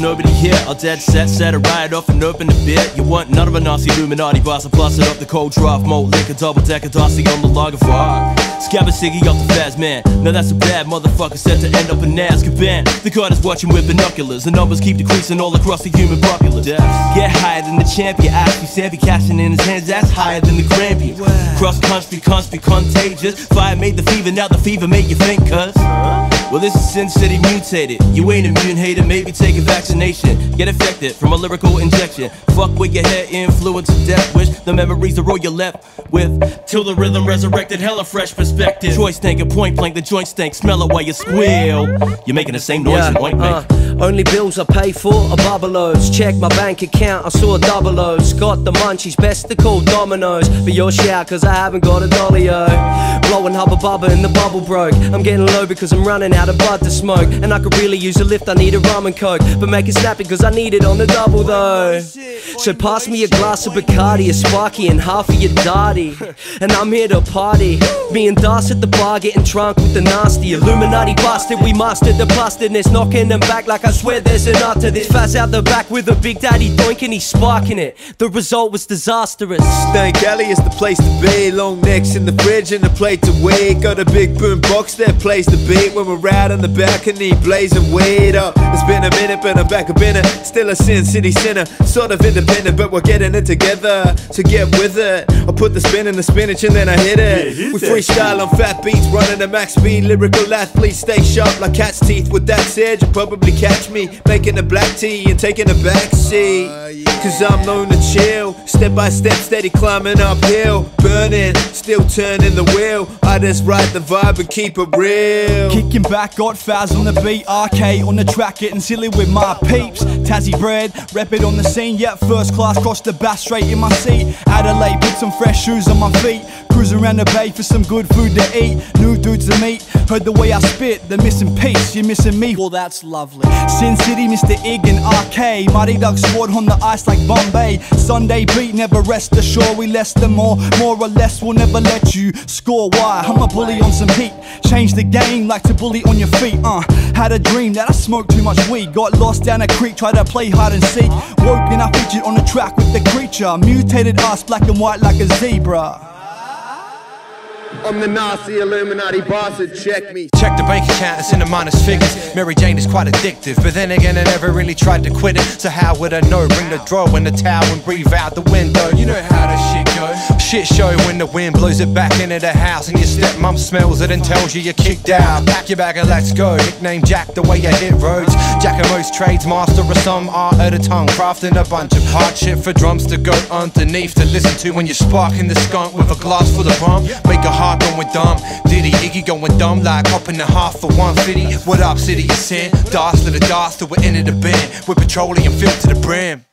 there's nobody here. I'll dead set, set it right off and open the bit. You want none of a nasty Illuminati boss, I plus it up the cold draft, malt liquor, double decker, Darcy on the lager for hard. Scabbard Siggy off the fast man. Now that's a bad motherfucker set to end up in Azkaban. The guard is watching with binoculars. The numbers keep decreasing all across the human populace. Get higher than the champion. Ask you savvy cashing in his hands. That's higher than the Grampian. Cross country, country, contagious. Fire made the fever, now the fever made you think, cuz. Well, this is Sin City mutated. You ain't immune hater, maybe take a vaccination. Get affected from a lyrical injection. Fuck with your head influence of death. Wish the memories are all you're left with. Till the rhythm resurrected, hella fresh perspective. Choice stank at point blank, the joint stank. Smell it while you squeal. You're making the same noise Yeah, and oink make. uh, only bills I pay for are bubbleos. Check my bank account, I saw a double O's. Got the munchies, best to call Domino's. But you're shout, cause I haven't got a dollio. Blowing hubba bubba and the bubble broke. I'm getting low because I'm running out of bud to smoke. And I could really use a lift, I need a rum and coke. But make it snappy cause I need it on the double though. So pass me a glass of Bacardi, a Sparky, and half of your Darty. And I'm here to party. Me and Das at the bar getting drunk with the nasty Illuminati bastard. We mastered the bastardness, knocking them back like I swear there's an art to this. Faz out the back with a big daddy doink and he's sparking it. The result was disastrous. Stank Alley is the place to be. Long necks in the fridge and a plate to wait. Got a big boom box that plays the beat when we're out on the balcony blazing weed up. It's been a minute, but I'm back up in it. Still a Sin City sinner, sort of independent, but we're getting it together. So get with it. I put the spin in the spinach and then I hit it. we freestyle on fat beats, running at max speed. Lyrical athletes stay sharp like cat's teeth. With that said, you'll probably catch me making a black tea and taking a back seat. Ah, Cause I'm known to chill, step by step, steady climbing uphill. Burning, still turning the wheel. I just ride the vibe and keep it real. Kicking back, got Faz on the beat, RK on the track, getting silly with my peeps. Tassie bread, rep it on the scene, yeah, first class, cross the bass straight in my seat. Adelaide, put some fresh shoes on my feet. Cruising around the bay for some good food to eat. New dudes to meet, heard the way I spit, the missing piece, you're missing me, well that's lovely. Sin City, Mr. Ig and RK, Mighty Duck sword on the ice like Bombay. Sunday beat, never rest assured, we less than more, more or less, we'll never let you score. Why? I'm a bully on some heat, change the game like to bully on your feet. Uh, had a dream that I smoked too much weed, got lost down a creek, tried to play hide and seek. Woke and I featured on the track with the creature, mutated us black and white like a zebra. I'm the Nazi Illuminati boss, and check me. Check the bank account, it's in the minus figures. Mary Jane is quite addictive, but then again, I never really tried to quit it. So how would I know? Bring the drawer in the towel and breathe out the window. You know how this shit show when the wind blows it back into the house, and your stepmom smells it and tells you you're kicked out. Pack your bag and let's go. Nickname Jack, the way you hit roads. Jack of most trades, master of some art of the tongue, crafting a bunch of hard shit for drums to go underneath to listen to when you're sparking the skunk with a glass full of rum. Make a heart going dumb. Diddy Iggy going dumb like hopping a half for 150. What up, city of sin? Das to the das to the end of the band. With petroleum filled to the brim.